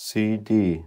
CD